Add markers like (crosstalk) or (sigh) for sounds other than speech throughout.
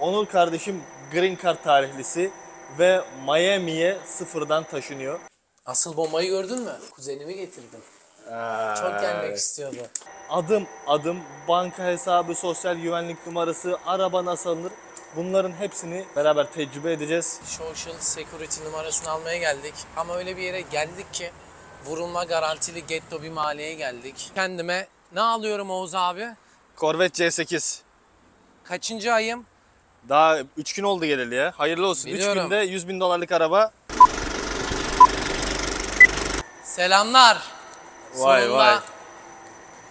Onur kardeşim Green Card tarihlisi ve Miami'ye sıfırdan taşınıyor. Asıl bombayı gördün mü? Kuzenimi getirdim. Çok gelmek istiyordu. Adım adım banka hesabı, sosyal güvenlik numarası, araba nasıl alınır bunların hepsini beraber tecrübe edeceğiz. Social Security numarasını almaya geldik. Ama öyle bir yere geldik ki vurulma garantili getto bir mahalleye geldik. Kendime ne alıyorum Oğuz abi? Corvette C8. Kaçıncı ayım? Daha 3 gün oldu geleli ya. Hayırlı olsun. 3 Biliyorum. günde 100 bin dolarlık araba. Selamlar. Vay, sonunda vay.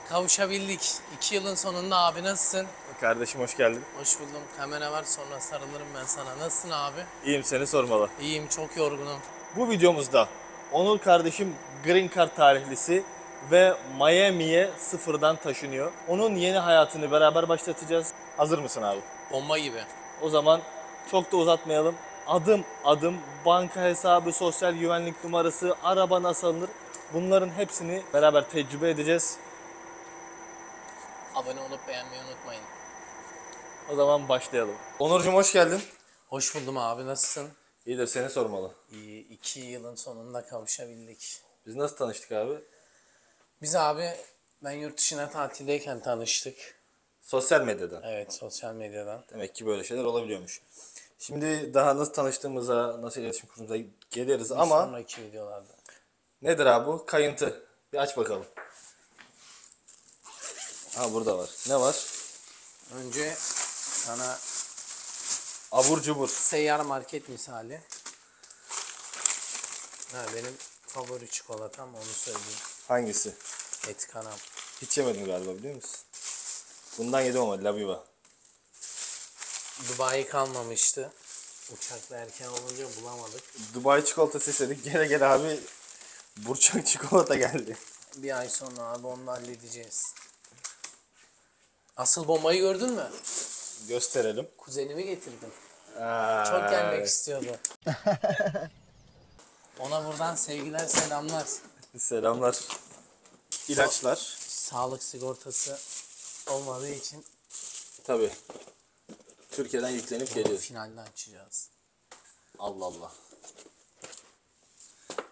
kavuşabildik. İki yılın sonunda abi nasılsın? Kardeşim hoş geldin. Hoş buldum. Kamera var sonra sarılırım ben sana. Nasılsın abi? İyiyim seni sormalı. İyiyim çok yorgunum. Bu videomuzda Onur kardeşim Green Card tarihlisi ve Miami'ye sıfırdan taşınıyor. Onun yeni hayatını beraber başlatacağız. Hazır mısın abi? Bomba gibi. O zaman çok da uzatmayalım. Adım adım banka hesabı, sosyal güvenlik numarası, araba nasıl alınır bunların hepsini beraber tecrübe edeceğiz. Abone olup beğenmeyi unutmayın. O zaman başlayalım. Onurcuğum hoş geldin. Hoş buldum abi nasılsın? İyidir seni sormalı. İyi, iki yılın sonunda kavuşabildik. Biz nasıl tanıştık abi? Biz abi ben yurt dışına tatildeyken tanıştık. Sosyal medyadan. Evet sosyal medyadan. Demek ki böyle şeyler olabiliyormuş. Şimdi daha nasıl tanıştığımıza, nasıl iletişim kurduğumuza geliriz ama Sonraki videolarda. nedir abi bu? Kayıntı. Bir aç bakalım. Ha burada var. Ne var? Önce sana Abur cubur. seyyar market misali. Ha, benim favori çikolatam onu söyleyeyim. Hangisi? Et kanam. Hiç yemedim galiba biliyor musun? Bundan yedim ama Labiba. Dubai kalmamıştı. Uçakla erken olunca bulamadık. Dubai çikolatası istedik. Gele gele abi burçak çikolata geldi. Bir ay sonra abi onu halledeceğiz. Asıl bombayı gördün mü? Gösterelim. Kuzenimi getirdim. Aa, Çok gelmek istiyordu. (laughs) Ona buradan sevgiler selamlar. Selamlar. İlaçlar. Sağlık sigortası olmadığı için Tabii. Türkiye'den yüklenip geliyor. finalde açacağız. Allah Allah.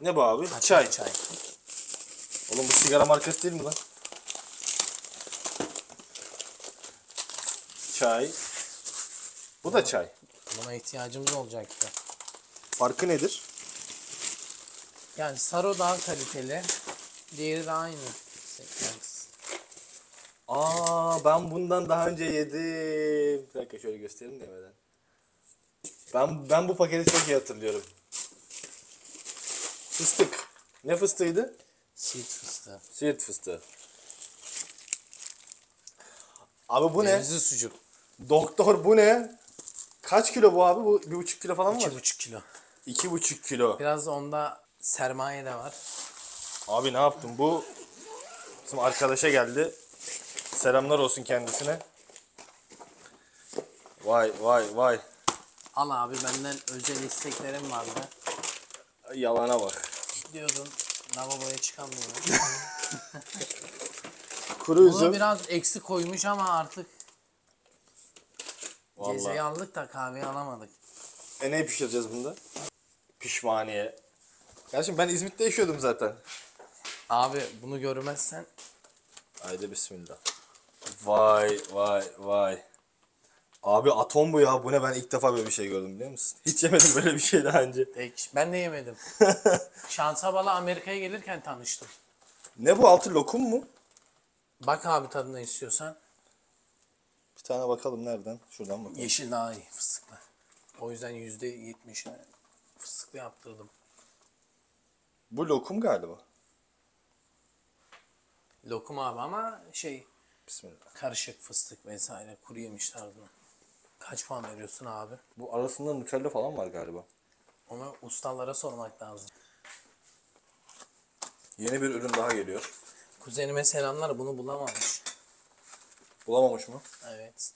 Ne bu abi? Çay. Çay. Oğlum bu sigara markası değil mi lan? Çay. Bu da çay. Buna ihtiyacımız olacaktı. Farkı nedir? Yani Saro daha kaliteli. Diğeri de aynı. Sekmez. Aa ben bundan daha önce yedim. Bir dakika şöyle göstereyim demeden. Ben ben bu paketi çok iyi hatırlıyorum. Fıstık. Ne fıstığıydı? Siirt fıstığı. Siirt fıstığı. Abi bu ne? Cevizli sucuk. Doktor bu ne? Kaç kilo bu abi? Bu bir buçuk kilo falan mı var? 2,5 kilo. İki buçuk kilo. Biraz da onda sermaye de var. Abi ne yaptın? Bu bizim arkadaşa geldi. Selamlar olsun kendisine. Vay vay vay. Al abi benden özel isteklerim vardı. Yalana bak. Diyordun lavaboya çıkamıyorum. (laughs) Kuru Bunu üzüm. biraz eksi koymuş ama artık Vallahi. cezeyi aldık da kahveyi alamadık. E ne pişireceğiz bunda? Pişmaniye. Kardeşim ben İzmit'te yaşıyordum zaten. Abi bunu görmezsen Haydi bismillah. Vay vay vay. Abi atom bu ya. Bu ne ben ilk defa böyle bir şey gördüm biliyor musun? (laughs) Hiç yemedim böyle bir şey daha önce. Peki, ben de yemedim. (laughs) Şansa bala Amerika'ya gelirken tanıştım. Ne bu altı lokum mu? Bak abi tadına istiyorsan. Bir tane bakalım nereden? Şuradan bakalım. Yeşil daha iyi fıstıklı. O yüzden yüzde yetmişini fıstıklı yaptırdım. Bu lokum galiba. Lokum abi ama şey Bismillah. karışık fıstık vesaire kuru yemiş tarzına. Kaç puan veriyorsun abi? Bu arasında Nutella falan var galiba. Onu ustalara sormak lazım. Yeni bir ürün daha geliyor. Kuzenime selamlar bunu bulamamış. Bulamamış mı? Evet.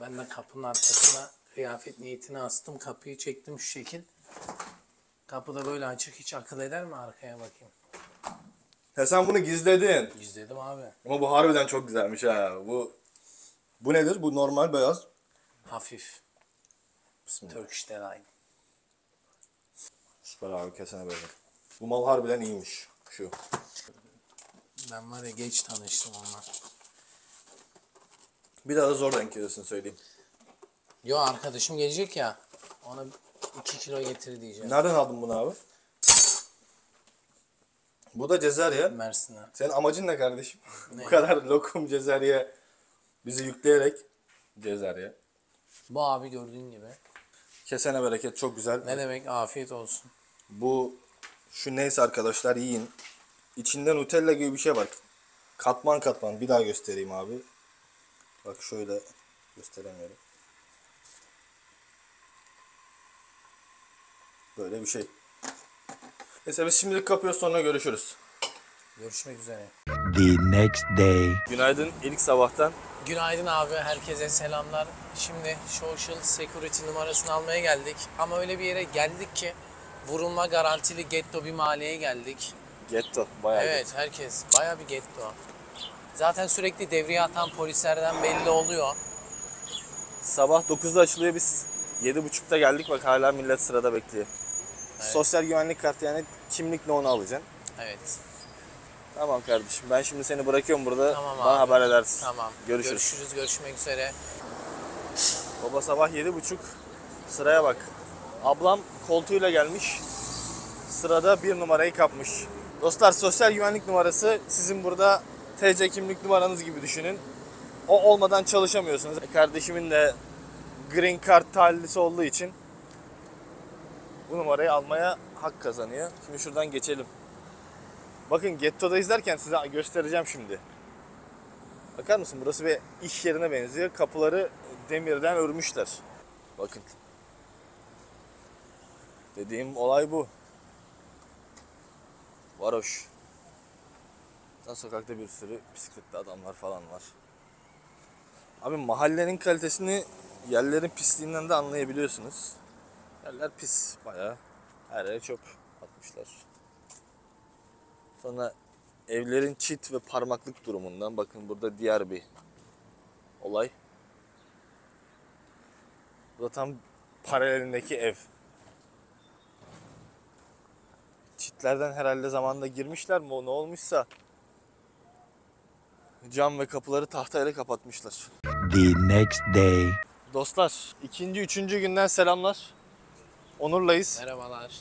Ben de kapının arkasına kıyafet niyetini astım. Kapıyı çektim şu şekil. Kapıda böyle açık hiç akıl eder mi arkaya bakayım? He sen bunu gizledin. Gizledim abi. Ama bu harbiden çok güzelmiş ha. Bu bu nedir? Bu normal beyaz. Hafif. Bismillah. Turkish Delight. Süper abi kesene böyle. Bu mal harbiden iyiymiş. Şu. Ben var ya geç tanıştım onunla. Bir daha da zor denk geliyorsun söyleyeyim. Yo arkadaşım gelecek ya. Ona 2 kilo getir diyeceğim. Nereden aldın bunu abi? Bu da Cezerye. Mersin'den. Senin amacın ne kardeşim? (laughs) Ne? Bu kadar lokum Cezerye bizi yükleyerek Cezerye. Bu abi gördüğün gibi. Kesene bereket çok güzel. Ne demek afiyet olsun. Bu şu neyse arkadaşlar yiyin. İçinde Nutella gibi bir şey var. Katman katman. Bir daha göstereyim abi. Bak şöyle gösteremiyorum. Böyle bir şey. Neyse biz şimdilik kapıyoruz sonra görüşürüz. Görüşmek üzere. The next day. Günaydın ilk sabahtan. Günaydın abi, herkese selamlar. Şimdi Social Security numarasını almaya geldik. Ama öyle bir yere geldik ki vurulma garantili getto bir mahalleye geldik. Getto bayağı Evet, herkes baya bir getto. Zaten sürekli devriye atan polislerden belli oluyor. Sabah 9'da açılıyor biz 7.30'da geldik bak hala millet sırada bekliyor. Sosyal güvenlik kartı yani kimlik onu alacaksın. Evet, Tamam kardeşim ben şimdi seni bırakıyorum burada. tamam Bana abi. haber edersin. Tamam. Görüşürüz. Görüşürüz, görüşmek üzere. Baba sabah 7.30 sıraya bak. Ablam koltuğuyla gelmiş. Sırada bir numarayı kapmış. Dostlar sosyal güvenlik numarası sizin burada TC kimlik numaranız gibi düşünün. O olmadan çalışamıyorsunuz. Kardeşimin de Green Card talihlisi olduğu için bu numarayı almaya hak kazanıyor. Şimdi şuradan geçelim. Bakın Getto'da izlerken size göstereceğim şimdi. Bakar mısın? Burası bir iş yerine benziyor. Kapıları demirden örmüşler. Bakın. Dediğim olay bu. Varoş. Daha sokakta bir sürü bisikletli adamlar falan var. Abi mahallenin kalitesini yerlerin pisliğinden de anlayabiliyorsunuz. Yerler pis bayağı. Her yere çöp atmışlar. Sonra evlerin çit ve parmaklık durumundan bakın burada diğer bir olay. Bu da tam paralelindeki ev. Çitlerden herhalde zamanında girmişler mi o ne olmuşsa cam ve kapıları tahtayla kapatmışlar. The next day. Dostlar ikinci üçüncü günden selamlar. Onur'layız. Merhabalar.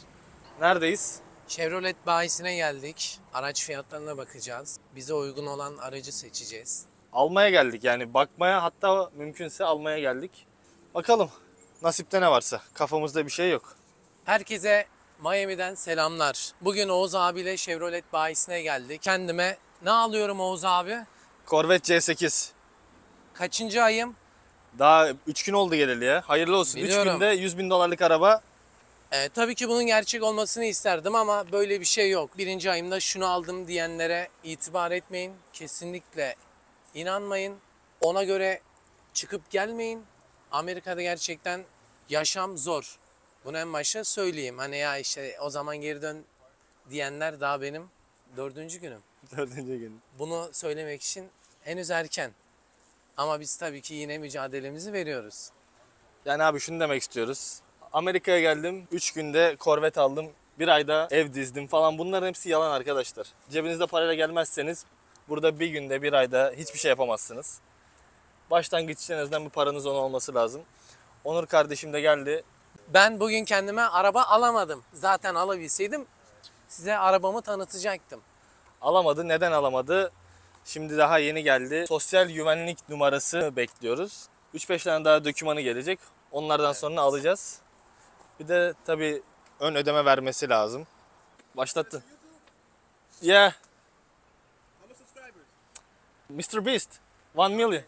Neredeyiz? Chevrolet bayisine geldik. Araç fiyatlarına bakacağız. Bize uygun olan aracı seçeceğiz. Almaya geldik yani bakmaya hatta mümkünse almaya geldik. Bakalım nasipte ne varsa kafamızda bir şey yok. Herkese Miami'den selamlar. Bugün Oğuz abiyle Chevrolet bayisine geldik. Kendime ne alıyorum Oğuz abi? Corvette C8. Kaçıncı ayım? Daha 3 gün oldu geleli ya. Hayırlı olsun. 3 Biliyorum. günde 100 bin dolarlık araba. Ee, tabii ki bunun gerçek olmasını isterdim ama böyle bir şey yok. Birinci ayımda şunu aldım diyenlere itibar etmeyin. Kesinlikle inanmayın. Ona göre çıkıp gelmeyin. Amerika'da gerçekten yaşam zor. Bunu en başta söyleyeyim. Hani ya işte o zaman geri dön diyenler daha benim dördüncü günüm. (laughs) Dördüncü gün. Bunu söylemek için henüz erken. Ama biz tabii ki yine mücadelemizi veriyoruz. Yani abi şunu demek istiyoruz. Amerika'ya geldim. 3 günde Corvette aldım. Bir ayda ev dizdim falan. Bunların hepsi yalan arkadaşlar. Cebinizde parayla gelmezseniz burada bir günde bir ayda hiçbir şey yapamazsınız. Başlangıç için en azından bir paranız on olması lazım. Onur kardeşim de geldi. Ben bugün kendime araba alamadım. Zaten alabilseydim size arabamı tanıtacaktım. Alamadı. Neden alamadı? Şimdi daha yeni geldi. Sosyal güvenlik numarası bekliyoruz. 3-5 tane daha dokümanı gelecek. Onlardan sonra alacağız. Bir de tabii ön ödeme vermesi lazım. Başlattı. Yeah. Mr. Beast. 1 million.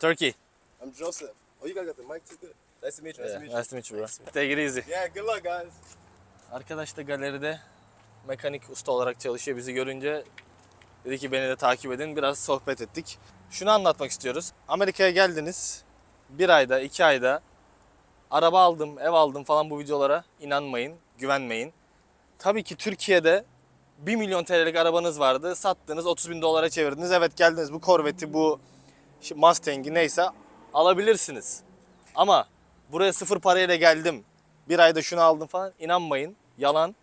Turkey. I'm Joseph. Oh, you guys got the mic too good. Nice to meet you. Nice Yeah, to meet you. nice to meet you bro. Take it easy. Yeah, good luck, guys. Arkadaş da galeride mekanik usta olarak çalışıyor. Bizi görünce dedi ki beni de takip edin. Biraz sohbet ettik. Şunu anlatmak istiyoruz. Amerika'ya geldiniz. Bir ayda, iki ayda araba aldım, ev aldım falan bu videolara inanmayın, güvenmeyin. Tabii ki Türkiye'de 1 milyon TL'lik arabanız vardı. Sattınız 30 bin dolara çevirdiniz. Evet geldiniz bu Corvette'i, bu Mustang'i neyse alabilirsiniz. Ama buraya sıfır parayla geldim. Bir ayda şunu aldım falan. İnanmayın. Yalan.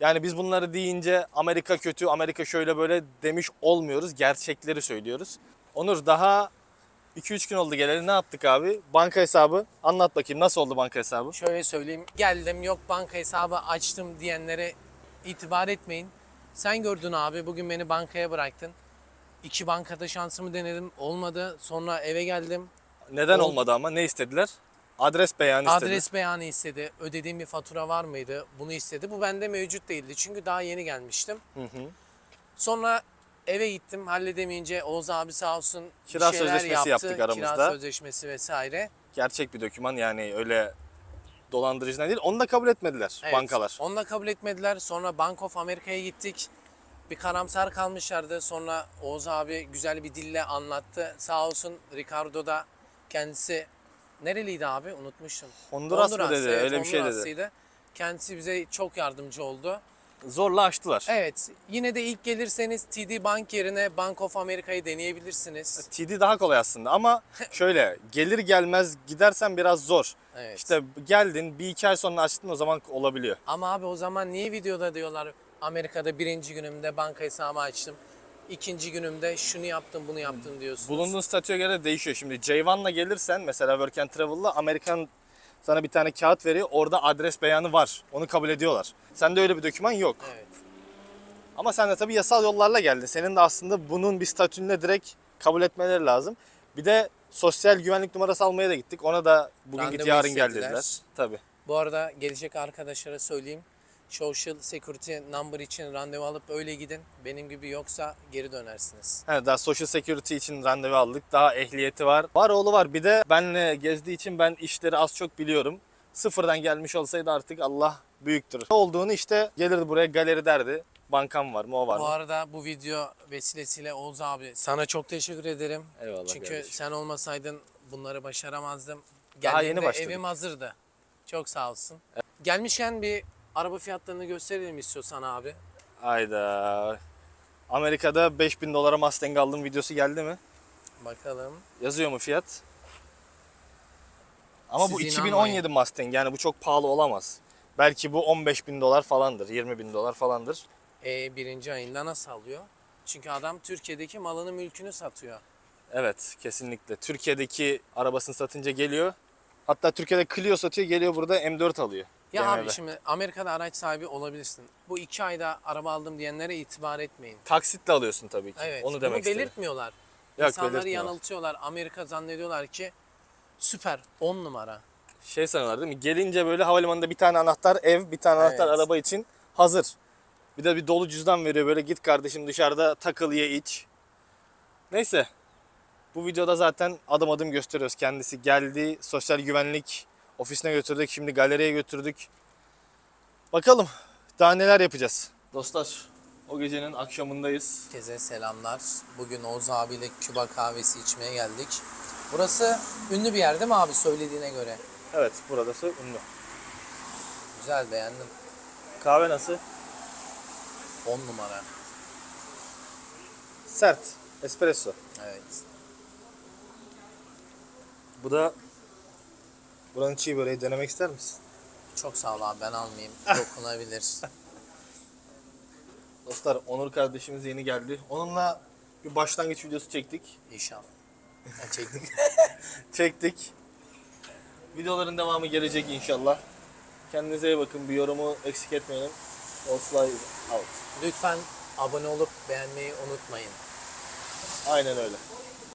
Yani biz bunları deyince Amerika kötü, Amerika şöyle böyle demiş olmuyoruz. Gerçekleri söylüyoruz. Onur daha 2-3 gün oldu geleli. Ne yaptık abi? Banka hesabı. Anlat bakayım nasıl oldu banka hesabı? Şöyle söyleyeyim. Geldim yok banka hesabı açtım diyenlere itibar etmeyin. Sen gördün abi bugün beni bankaya bıraktın. İki bankada şansımı denedim. Olmadı. Sonra eve geldim. Neden Ol- olmadı ama? Ne istediler? Adres beyanı istedi. Adres beyanı istedi. Ödediğim bir fatura var mıydı? Bunu istedi. Bu bende mevcut değildi. Çünkü daha yeni gelmiştim. Hı hı. Sonra eve gittim. Halledemeyince Oğuz abi sağ olsun bir Kira şeyler sözleşmesi yaptı. yaptık aramızda. Kira sözleşmesi vesaire. Gerçek bir doküman yani öyle dolandırıcıdan değil. Onu da kabul etmediler Evet, bankalar. Onu da kabul etmediler. Sonra Bank of America'ya gittik. Bir karamsar kalmışlardı. Sonra Oğuz abi güzel bir dille anlattı. Sağ olsun Ricardo da kendisi nereliydi abi? Unutmuştum. Honduras mı dedi? evet, Öyle bir şey dedi. Kendisi bize çok yardımcı oldu. Zorla açtılar. Evet. Yine de ilk gelirseniz TD Bank yerine Bank of America'yı deneyebilirsiniz. TD daha kolay aslında ama (laughs) şöyle gelir gelmez gidersen biraz zor. Evet. İşte geldin bir iki ay sonra açtın o zaman olabiliyor. Ama abi o zaman niye videoda diyorlar Amerika'da birinci günümde banka hesabı açtım. ikinci günümde şunu yaptım bunu yaptım diyorsunuz. Bulunduğun statüye göre değişiyor. Şimdi J1'la gelirsen mesela Work and Travel'la Amerikan sana bir tane kağıt veriyor. Orada adres beyanı var. Onu kabul ediyorlar. Sende öyle bir doküman yok. Evet. Ama sen de tabii yasal yollarla geldin. Senin de aslında bunun bir statünle direkt kabul etmeleri lazım. Bir de sosyal güvenlik numarası almaya da gittik. Ona da bugün git Randevu yarın gel istediler. dediler. Tabii. Bu arada gelecek arkadaşlara söyleyeyim. Social Security number için randevu alıp öyle gidin. Benim gibi yoksa geri dönersiniz. He, daha Social Security için randevu aldık. Daha ehliyeti var. Var oğlu var. Bir de benle gezdiği için ben işleri az çok biliyorum. Sıfırdan gelmiş olsaydı artık Allah büyüktür. Ne olduğunu işte gelirdi buraya galeri derdi. Bankam var mı o var Bu mı? arada bu video vesilesiyle Oğuz abi sana çok teşekkür ederim. Eyvallah Çünkü kardeşim. sen olmasaydın bunları başaramazdım. Daha yeni başladık. evim hazırdı. Çok sağ olsun. Gelmişken bir araba fiyatlarını gösterelim istiyorsan abi. Ayda. Amerika'da 5000 dolara Mustang aldım videosu geldi mi? Bakalım. Yazıyor mu fiyat? Ama bu Siz 2017 Mustang yani bu çok pahalı olamaz. Belki bu 15 bin dolar falandır, 20 bin dolar falandır. E, birinci ayında nasıl alıyor? Çünkü adam Türkiye'deki malını mülkünü satıyor. Evet kesinlikle. Türkiye'deki arabasını satınca geliyor. Hatta Türkiye'de Clio satıyor geliyor burada M4 alıyor. Ya BMW. abi şimdi Amerika'da araç sahibi olabilirsin. Bu iki ayda araba aldım diyenlere itibar etmeyin. Taksitle alıyorsun tabii ki. Evet. Onu bunu demek istedim. belirtmiyorlar. Yok, İnsanları belirtmiyorlar. yanıltıyorlar. Amerika zannediyorlar ki süper 10 numara. Şey sanıyorlar değil mi? Gelince böyle havalimanında bir tane anahtar ev, bir tane anahtar Evet. araba için hazır. Bir de bir dolu cüzdan veriyor böyle git kardeşim dışarıda takıl ye iç. Neyse. Bu videoda zaten adım adım gösteriyoruz. Kendisi geldi, sosyal güvenlik ofisine götürdük, şimdi galeriye götürdük. Bakalım daha neler yapacağız. Dostlar o gecenin akşamındayız. Herkese selamlar. Bugün Oğuz abiyle Küba kahvesi içmeye geldik. Burası ünlü bir yer değil mi abi söylediğine göre? Evet buradası ünlü. Güzel beğendim. Kahve nasıl? 10 numara. Sert. Espresso. Evet. Bu da buranın çiğ böreği denemek ister misin? Çok sağ ol abi ben almayayım. (laughs) Dokunabilir. Dostlar Onur kardeşimiz yeni geldi. Onunla bir başlangıç videosu çektik. İnşallah. Ha, (laughs) çektik. Çektik. Videoların devamı gelecek inşallah. Kendinize iyi bakın. Bir yorumu eksik etmeyelim. Osla out. Lütfen abone olup beğenmeyi unutmayın. Aynen öyle.